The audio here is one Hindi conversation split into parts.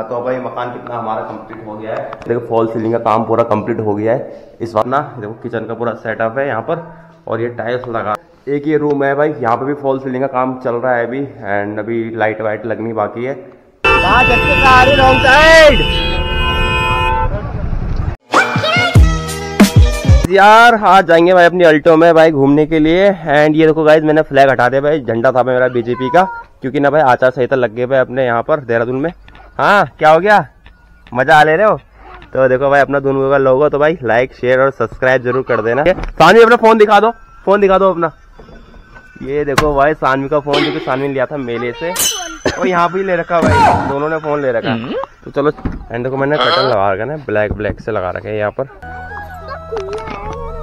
दिखाता हूँ भाई मकान कितना हमारा कंप्लीट हो गया है। देखो फॉल सीलिंग का काम पूरा कंप्लीट हो गया है। इस बार ना, देखो किचन का पूरा सेटअप है यहाँ पर, और ये टाइल्स लगा। एक ये रूम है भाई, यहाँ पे भी फॉल सीलिंग का काम चल रहा है अभी एंड अभी लाइट वाइट लगनी बाकी है। यार, आज जाएँगे भाई अपनी अल्टो में भाई घूमने के लिए एंड ये देखो गाइज़ मैंने फ्लैग हटा दिया भाई, झंडा था मेरा बीजेपी का, क्योंकि ना भाई आचार संहिता लग गए भाई अपने यहाँ पर, देहरादून में। हाँ क्या हो गया? मज़ा आ ले रहे हो? तो देखो भाई अपना दोनों का लोगो तो भाई लाइक शेयर और सब्सक्राइब ज़रूर कर देना। सानवी अपना फ़ोन दिखा दो। फ़ोन दिखा दो अपना। ये देखो भाई सानवी का फ़ोन जो कि सानवी ने लिया था मेले से। और यहाँ पे ले रखा भाई दोनों ने फ़ोन ले रखा। तो चलो एंड देखो मैंने कटन लगा रखा ना ब्लैक ब्लैक से लगा रखा है यहाँ पर।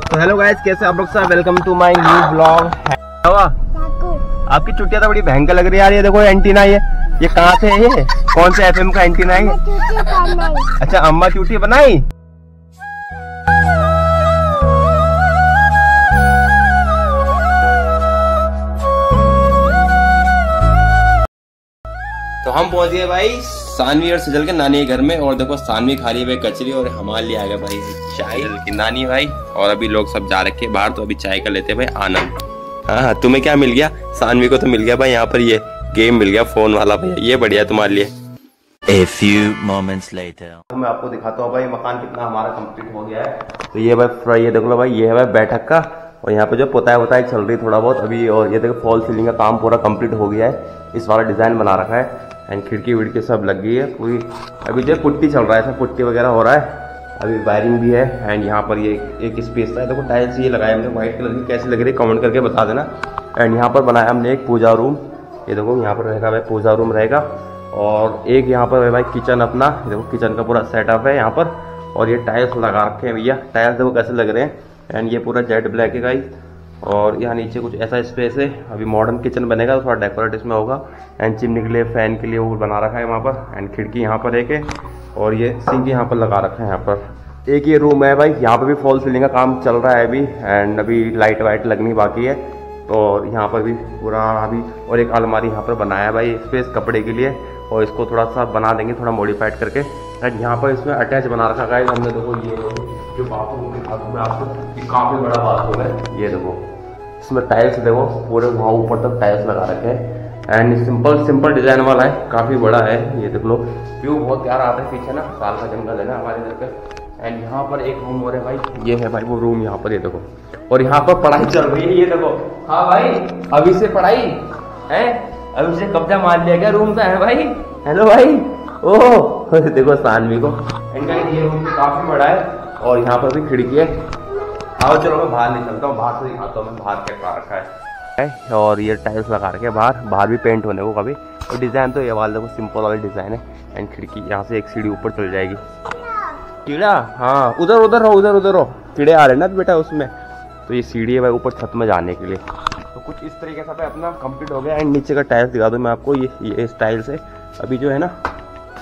तो हेलो गाइस कैसे आप लोग सब? Welcome to my new blog आपकी चुटिया तो बड़ी भयंकर लग रही है यार ये देखो एंटीना ये। ये कहाँ से है ये? कौन से एफएम का एंटीना है अच्छा अम्मा चुटी बनाई? तो हम पहुँच गए भाई सानवी और सजल के नानी के घर में और देखो सानवी खा रही है भाई कचरी और हमारे लिए आ गया भाई चाय। की नानी भाई और अभी लोग सब जा रखे बाहर तो अभी चाय का लेते हैं भाई आनंद। हाँ हाँ तुम्हें क्या मिल गया? सानवी को तो मिल गया भाई यहाँ पर ये गेम मिल गया फ़ोन वाला भैया ये बढ़िया है तुम्हारे लिए। A few moments later. तो मैं आपको दिखाता हूँ भाई मकान कितना हमारा कंप्लीट हो गया है। तो ये भाई ये देख लो भाई ये है भाई बैठक का। और यहाँ पे जो पुताई वताई चल रही है थोड़ा बहुत अभी और ये देखो फॉल सीलिंग का काम पूरा कंप्लीट हो गया है। इस वाला डिज़ाइन बना रखा है। एंड खिड़की विड़की सब लग गई है पूरी। अभी जो पुट्टी चल रहा है पुट्टी वगैरह हो रहा है अभी वायरिंग भी है। एंड यहाँ पर ये एक स्पेस था। देखो टाइल्स ये लगाया हमने व्हाइट कलर की कैसी लग रही है कमेंट करके बता देना। एंड यहाँ पर बनाया हमने एक पूजा रूम ये देखो, यहाँ पर रहेगा भाई पूजा रूम रहेगा। और एक यहाँ पर भाई किचन अपना। देखो किचन का पूरा सेटअप है यहाँ पर। और ये टाइल्स लगा रखे हैं भैया। टाइल्स देखो कैसे लग रहे हैं। एंड ये पूरा जेड ब्लैक है गाइस और यहाँ नीचे कुछ ऐसा स्पेस है। अभी मॉडर्न किचन बनेगा तो थोड़ा डेकोरेट इसमें होगा। एंड चिमनी के लिए फ़ैन के लिए वो बना रखा है वहाँ पर। एंड खिड़की यहाँ पर एक है। और ये सिंक यहाँ पर लगा रखा है यहाँ पर। एक ये रूम है भाई। यहाँ पर भी फॉल सीलिंग का काम चल रहा है अभी। एंड अभी लाइट वाइट लगनी बाकी है। और यहाँ पर भी पूरा अभी और एक अलमारी यहाँ पर बनाया भाई स्पेस कपड़े के लिए और इसको थोड़ा सा बना देंगे, थोड़ा मॉडिफाइड करके। एंड यहाँ पर इसमें अटैच बना रखा है हमने देखो ये जो बाथरूम मैं आपको काफ़ी बड़ा बाथरूम है। ये देखो, इसमें टाइल्स देखो, पूरे वहाँ ऊपर तक टाइल्स लगा रखे हैं। एंड सिंपल सिंपल डिज़ाइन वाला है, काफ़ी बड़ा है, ये देख लो। व्यू बहुत प्यारा आता है पीछे ना, साल का जंगल है ना हमारे इधर पे। एंड यहाँ पर एक रूम और है भाई, ये है भाई वो रूम यहाँ पर, ये देखो। और यहाँ पर पढ़ाई चल रही है, ये देखो। हाँ भाई अभी से पढ़ाई? है? अभी से कब्जा मार लिया गया रूम का है भाई? हेलो भाई? ओह देखो सानवी को। गाइस ये रूम काफ़ी बड़ा है और यहाँ पर भी खिड़की है। आओ चलो मैं बाहर निकलता हूँ बाहर से दिखाता हूँ मैं बाहर क्या कर रखा है। और ये टाइल्स लगा रखे बाहर बाहर भी पेंट होने को कभी। तो डिज़ाइन तो ये वाला देखो सिंपल वाला डिज़ाइन है। एंड खिड़की यहाँ से एक सीढ़ी ऊपर चल जाएगी। कीड़ा? हाँ उधर उधर रहो उधर उधर रहो। कीड़े आ रहे हैं ना बेटा उसमें। तो ये सीढ़ी है भाई ऊपर छत में जाने के लिए। तो कुछ इस तरीके से भाई अपना कंप्लीट हो गया एंड नीचे का टाइल्स दिखा दूँ मैं आपको ये ये इस टाइल्स है अभी जो है ना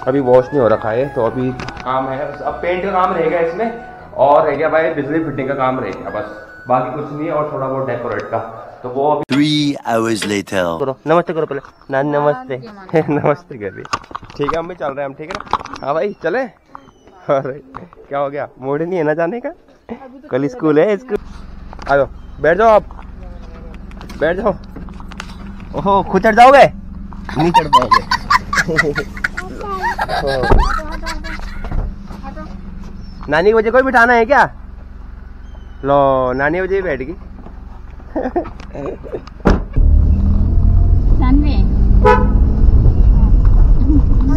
अभी वॉश नहीं हो रखा है तो अभी काम है। अब पेंट का काम रहेगा इसमें और रह गया भाई बिजली फिटिंग का काम रह गया बस। बाकी कुछ नहीं है और थोड़ा बहुत डेकोरेट का। तो वो अभी Three hours later. करो नमस्ते करो पहले। ना नमस्ते। नमस्ते कर रही ठीक है हम भी चल रहे हैं हम ठीक है ना? हाँ भाई चले। अरे क्या हो गया? मूड नहीं है ना जाने का? कल स्कूल है। स्कूल आ जाओ बैठ जाओ आप। बैठ जाओ। ओहो खुद चढ़ जाओगे? नहीं चढ़ पाओगे। नानी की वजह कोई बिठाना है क्या? लो नानी वजह बैठ गई।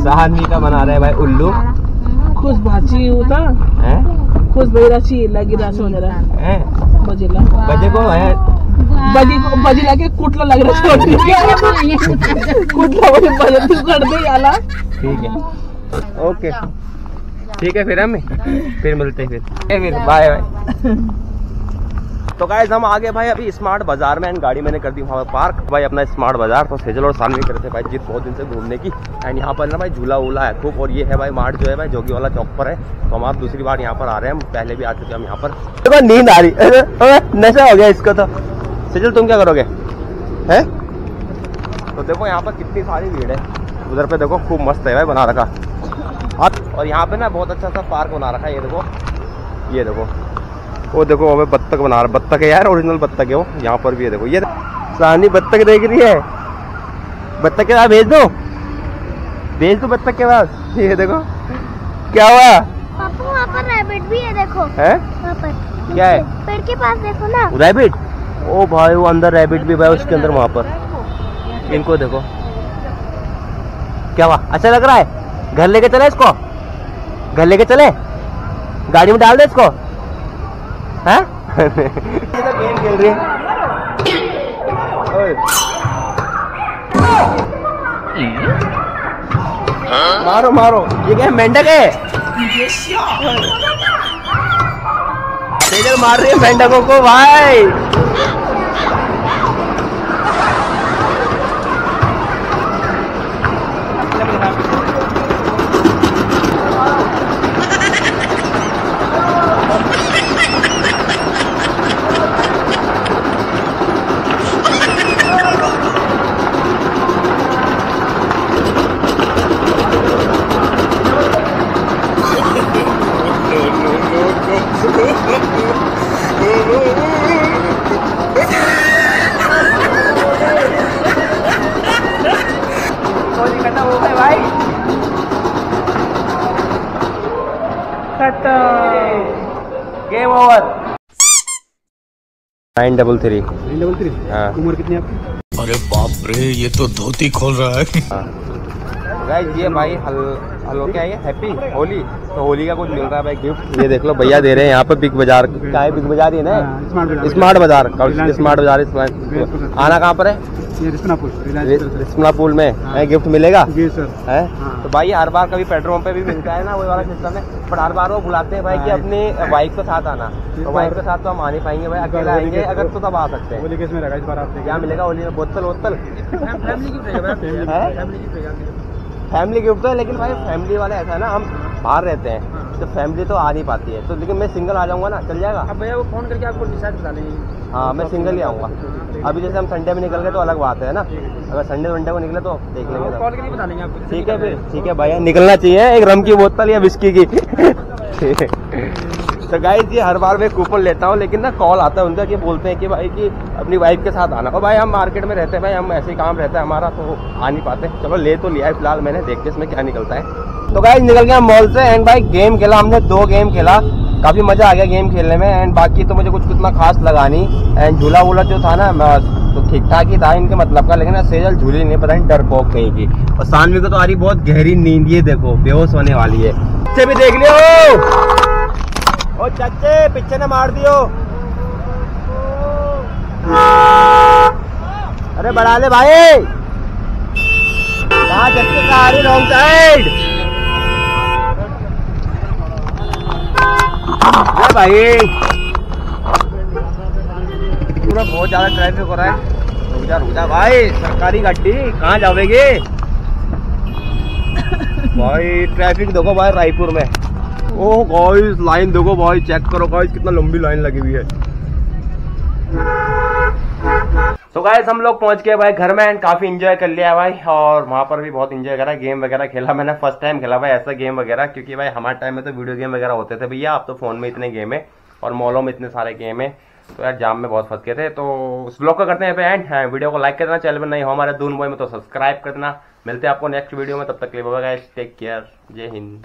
साहनी का बना रहे भाई उल्लू। खुश भाची होता। हैं? खुश लगे कुटला भनेर हैं। बजेला बजे को है बजी बजी लगे कुटला लग रहा कुट्लो कुटला बजे बजे तू दे याला ठीक है। ओके। ठीक है फिर हम फिर मिलते हैं फिर। फिर बाय बाय तो गाइस हम आ गए भाई, अभी स्मार्ट बाज़ार में एंड गाड़ी मैंने कर दी वहाँ पर पार्क भाई, अपना स्मार्ट बाज़ार तो सेजल और सानवी कर थे भाई, जीत बहुत दिन से घूमने की। एंड यहाँ पर ना भाई, झूला वूला है खूब, और ये है भाई मार्ट जो है भाई, जोगी वाला चौक पर है। तो हम आप दूसरी बार यहाँ पर आ रहे हैं, हम पहले भी आ चुके हम यहाँ पर। देखो नींद आ रही नशा हो गया इसका तो। सेजल तुम क्या करोगे? है? तो देखो यहाँ पर कितनी सारी भीड़ है। उधर पे देखो, खूब मस्त है भाई, बना रखा। और यहाँ पे ना बहुत अच्छा सा पार्क बना रखा है, ये देखो। ये देखो। वो देखो हमें बत्तख बना रहा बत्तख है यार ओरिजिनल बत्तख है वो। यहाँ पर भी है देखो। ये सानी बत्तख देख रही है। बत्तख के पास भेज दो। भेज दो बत्तख के पास। ये देखो क्या हुआ? पापा वहाँ पर रैबिट भी है देखो। है? पर। क्या है? पेड़ के पास देखो ना। रैबिट ओ भाई वो अंदर रैबिट भी भाई उसके अंदर वहाँ पर। इनको देखो। क्या हुआ? अच्छा लग रहा है। घर लेके चले इसको? घर लेके चले? गाड़ी में डाल दे इसको? गेम खेल रही है? मारो मारो। ये क्या मेंढक है? मार रही है मेंढकों को, भाई। Game over nine double three double three हाँ। उम्र कितनी है आपकी? अरे बाप रे ये तो धोती खोल रहा है। गाइस ये भाई हल हलो क्या है? हैप्पी होली तो होली का कुछ मिल रहा है भाई गिफ्ट ये देख लो भैया दे रहे हैं यहाँ पे बिग बाज़ार क्या है बिग बाज़ार ही हाँ, ना स्मार्ट बाज़ार। स्मार्ट बाज़ार स्मार्ट बाज़ार आना कहाँ पर है? से। रिस्मलापुल में। हाँ। गिफ्ट मिलेगा? जी सर है? हाँ। तो भाई हर बार कभी पेट्रोल पे भी मिलता है ना वो वाला सिस्टम है। पर हर बार वो बुलाते हैं भाई कि हाँ, अपनी वाइफ के साथ आना। तो वाइफ के साथ तो हम आ नहीं पाएँगे भाई अकेला आएँगे अगर तो तब आ सकते हैं। होली केस में रखा इस बार आपने क्या मिलेगा होली में बोतल वोतल फैमिली गिफ्ट रहेगा फैमिली गिफ्ट तो है लेकिन भाई फैमिली वाले ऐसा है ना हम बाहर रहते हैं तो फैमिली तो आ नहीं पाती है। तो लेकिन मैं सिंगल आ जाऊँगा ना चल जाएगा? अब भैया वो फ़ोन करके आपको डिसाइड बता लेंगे हाँ मैं सिंगल ही आऊँगा। अभी जैसे हम संडे में निकल गए तो अलग बात है ना? अगर संडे वनडे को निकले तो देख लेंगे। कॉल करके बता लेंगे आपको। ठीक है फिर ठीक है भैया निकलना चाहिए एक रम की बोतल या बिस्की की। ठीक है। तो गाइस ये हर बार मैं कूपन लेता हूँ, लेकिन ना कॉल आता है उनका कि बोलते हैं कि भाई कि अपनी वाइफ के साथ आना। और भाई, हम मार्केट में रहते हैं, भाई, हम ऐसे काम रहता है, हमारा तो आ नहीं पाते। चलो ले तो लिया है फ़िलहाल, मैंने देखते इसमें क्या निकलता है। तो गाइस निकल गया मॉल से एंड भाई गेम खेला, हमने दो गेम खेला। काफ़ी मज़ा आ गया गेम खेलने में एंड बाकी तो मुझे कुछ उतना खास लगा नहीं। एंड झूला वूला जो था ना तो ठीक ठाक ही था, इनके मतलब का, लेकिन सेजल झूली नहीं, पता नहीं डर पोक कहीं की। और सानवी को तो आ रही बहुत गहरी नींद, ये देखो, बेहोश होने वाली है। भी देख लियो ओ चाचे पीछे ने मार दियो। अरे बढ़ा ले भाई। कहाँ चक्के का आ रही साइड भाई। पूरा बहुत ज़्यादा ट्रैफ़िक हो रहा है। रुक जा रुक जा भाई। सरकारी गाड़ी, कहाँ जाओगे भाई ट्रैफ़िक देखो भाई, रायपुर में। ओह गाइस लाइन देखो भाई चेक करो गाइस कितना लंबी लाइन लगी हुई है। तो गाइस हम लोग पहुँच गए भाई घर में एंड काफ़ी इंजॉय कर लिया भाई और वहाँ पर भी बहुत इंजॉय करा गेम वगैरह खेला मैंने फ़र्स्ट टाइम खेला भाई ऐसा गेम वगैरह क्योंकि भाई हमारे टाइम में तो वीडियो गेम वगैरह होते थे भैया आप तो फ़ोन में इतने गेम है और मॉलों में इतने सारे गेम है तो यार जाम में बहुत फंस गए थे तो उस ब्लॉग को करते हैं एंड हाँ, वीडियो को लाइक कर देना चैनल पर नहीं हो हमारे दून बॉय में तो सब्सक्राइब कर देना मिलते हैं आपको नेक्स्ट वीडियो में तब तक लिए बाय टेक केयर जय हिंद